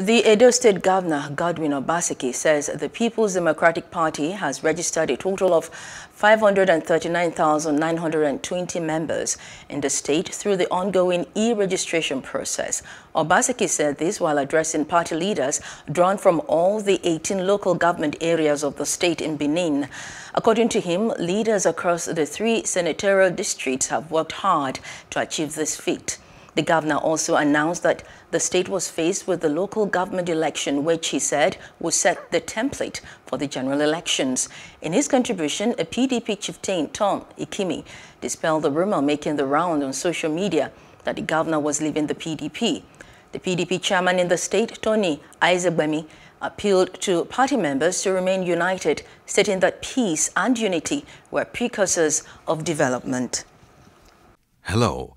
The Edo State Governor, Godwin Obaseki, says the People's Democratic Party has registered a total of 539,920 members in the state through the ongoing e-registration process. Obaseki said this while addressing party leaders drawn from all the 18 local government areas of the state in Benin. According to him, leaders across the three senatorial districts have worked hard to achieve this feat. The governor also announced that the state was faced with the local government election, which he said would set the template for the general elections. In his contribution, a PDP chieftain, Tom Ikimi, dispelled the rumor making the round on social media that the governor was leaving the PDP. The PDP chairman in the state, Tony Aziegbemi, appealed to party members to remain united, stating that peace and unity were precursors of development. Hello.